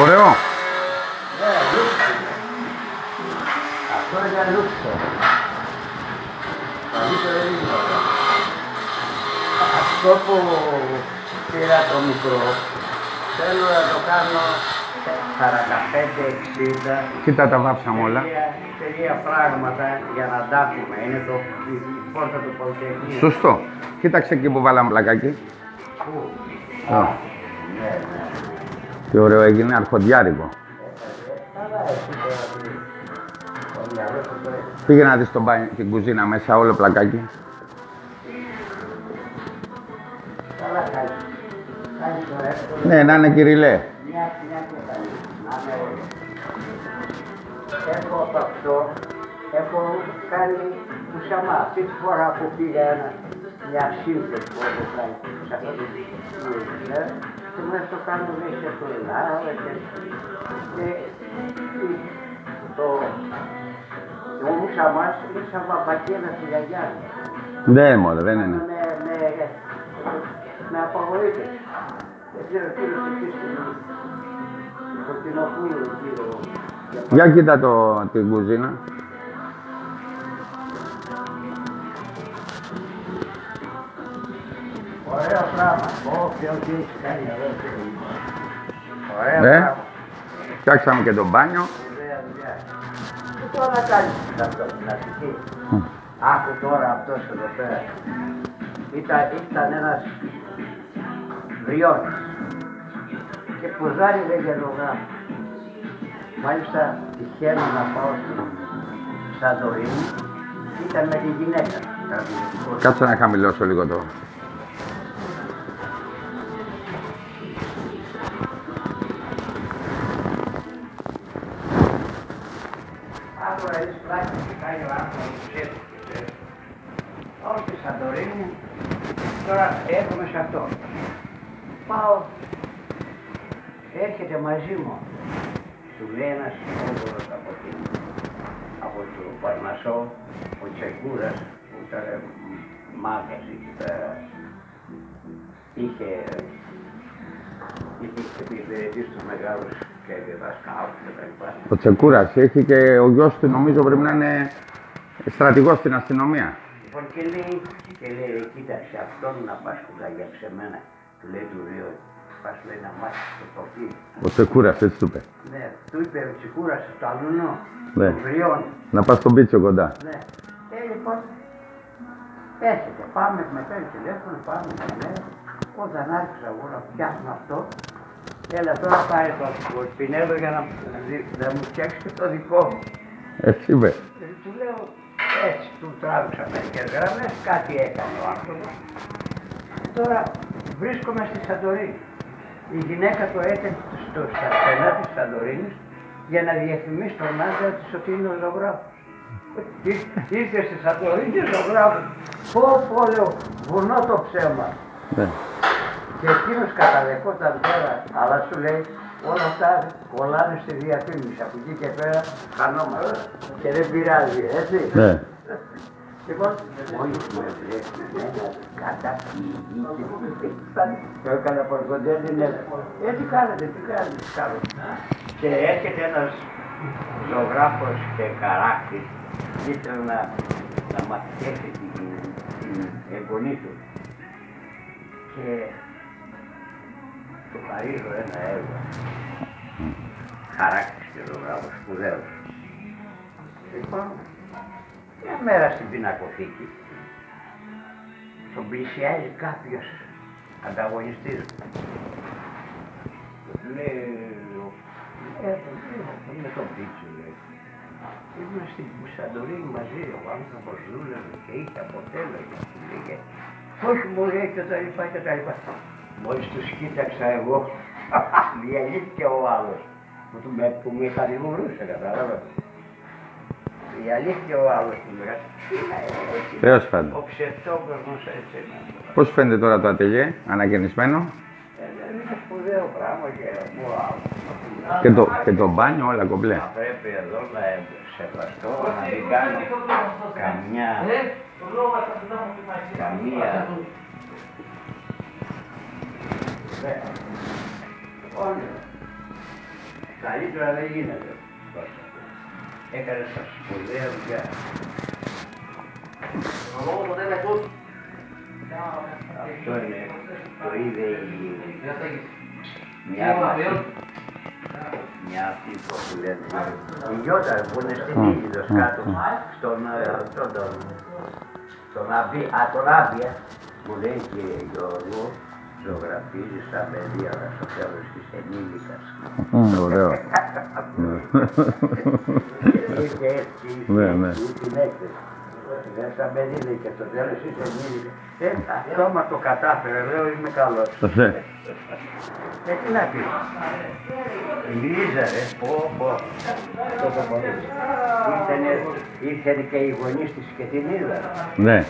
Ωραίο. Ναι, λούξο. Αυτό είναι λούξο. Καλύτερο δεν είναι αυτό. Αυτό που πήρα το μικρό, θέλω να το κάνω 45-60. Κοίτα τα βάψαμε όλα. Τρία- Τρία πράγματα για να τα έχουμε. Είναι το, η πόρτα του Πολυτεχνείου. Σωστό. Κοίταξε εκεί που βάλαμε πλακάκι. Πού; Α, Ναι, ναι. Τι ωραίο έγινε, αρχοντιάρικο. Καλά, εσύ τώρα τι. Το μυαλό σου το έχει. Πήγε να δεις το μπάνιο, την κουζίνα μέσα, όλο πλακάκι. Καλά κάνει. Κάνει το εύκολο. Ναι, να είναι κυριλέ. Μια μια και κάνει. Να είναι όλο. Έχω από αυτό, έχω κάνει ουσιαμά. Αυτή τη φορά που πήγα ένα, μια σύνθεση που έχω κάνει σε αυτό το ναι, και μου το κάνω μέσα στο Ελλάδα και, και το το ουσιαμά είναι σαν παπακένα στη γιαγιά μου. Δεν μωρέ, δεν είναι. με, με, με απαγοήτευσε. Δεν ξέρω τι είναι αυτή τη στιγμή. Το κοινοβούλιο γύρω. Για κοίτα το, την κουζίνα. Πράγμα. Φτιάξαμε και το μπάνιο. Ωραία δουλειά. Τι τώρα κάνεις αυτό στην αρχική. Μμ. Άκου τώρα αυτός εδώ πέρα. Ήταν, ήταν ένας βριώνης. Και ποζάρι λέγε λογά. Μάλιστα τυχαίνω να πάω στην Σαντορίνη. Ήταν με τη γυναίκα. στρατιωτικός. Κάτσε να χαμηλώσω λίγο το. Άκου να δεις πλάτη και κάνει ο άνθρωπος ψεύτικες, ε. Πάω στη Σαντορίνη, τώρα έρχομαι σε αυτό. Πάω, έρχεται μαζί μου. Του λέει ένας όγκορος από, την, από το Παρνασσό, ο Τσεκούρας, που ήταν μάγας εκεί πέρα. Είχε, Ο Τσεκούρας έχει και ο γιος του νομίζω πρέπει να είναι στρατηγός στην αστυνομία. Λοιπόν και λέει, και λέει, ρε, κοίταξε αυτόν να πας κουλάγια σε μένα. Του λέει του Ρίο, πας λέει να μάθεις το τοπίο. Ο Τσεκούρας έτσι του είπε. Ναι, του είπε ο Τσικούρας το αλουνό, Ναι. το βριώνει. Να πας στον πίτσο κοντά. Ναι. Ε, λοιπόν, έρχεται, πάμε, με παίρνει τηλέφωνο, πάμε, ναι. Όταν άρχισα εγώ να φτιάχνω αυτό, έλα τώρα πάρε το Σπινέλο για να, να μου φτιάξεις και το δικό μου. Έτσι είπε. Ε, Του λέω έτσι, του τράβηξα μερικές γραμμές, κάτι έκανε ο άνθρωπος. Τώρα βρίσκομαι στη Σαντορίνη. Η γυναίκα το έκανε στο, στα στενά της Σαντορίνης για να διαφημίσει τον άντρα της ότι είναι ο ζωγράφος. Ήρ- Ήρθε στη Σαντορίνη ζωγράφος. Πω πω λέω, βουνό το ψέμα. Ναι. Και εκείνος καταδεχόταν πέρα, αλλά σου λέει όλα αυτά κολλάνε στη διαφήμιση. Από εκεί και πέρα χανόμαστε. Και δεν πειράζει, έτσι. Ναι. Λοιπόν, μόλι με βλέπει, καταπληκτική. Το έκανα πορκοντζέ, την έλεγα. Ε, τι κάνετε, τι κάνετε, τι κάνετε. Και έρχεται ένας ζωγράφος και καράκτης, ήθελε να, να μαθηκέσει την, την εγγονή του. Και του χαρίζω ένα έργο. Χαράκτης και ζωγράφος, σπουδαίος. Λοιπόν, μια μέρα στην πινακοθήκη τον πλησιάζει κάποιος ανταγωνιστής μου. Λέει, ο- ε, τον φίλο μου, είναι τον Πίτσο, λέει. Ήμουν στην Σαντορίνη μαζί, ο άνθρωπος δούλευε και είχε αποτέλεσμα. του λέγε, Πώς μου λέει και τα λοιπά και τα λοιπά. Μόλις τους κοίταξα εγώ, διαλύθηκε ο άλλος που, του, με, που με κατηγορούσε, κατάλαβα. Διαλύθηκε ο άλλος που με κατηγορούσε. Τέλος πάντων. Ο ψευτόκοσμος έτσι είναι. Πώς φαίνεται τώρα το ατελιέ, ανακαινισμένο; Ε, Είναι σπουδαίο πράγμα και wow. Και το, και το μπάνιο όλα κομπλέ. Θα πρέπει εδώ να σεβαστώ, να μην κάνω καμιά, καμία... Ναι. Λοιπόν, Καλύτερα δεν γίνεται. Έκανε τα σπουδαία δουλειά. Αυτό είναι, το είδε η... Μια αυτή, μια αυτή που λένε, η Γιώτα που είναι στην Μμ, Ήγηδος μμ, κάτω, μμ. στον, ε, αυτόν τον, τον Αμπί, α, τον Άμπια, που λέει και Γιώργο, ζωγραφίζεις στα παιδιά, αλλά στο τέλος της ενήλικας. Μμ, ωραίο. Είχε έτσι, Ναι, ναι. είχε την έκθεση. Δεν σαν παιδί λέει και στο τέλος είσαι ενήλικας. Ε, αυτό μα το κατάφερε, λέω είμαι καλός. Ναι. Ε, τι να πεις. Λίζα ρε, πω πω. Αυτό το πολύ. Ήρθανε, ήρθανε και οι γονείς της και την είδα. Ναι. Ε,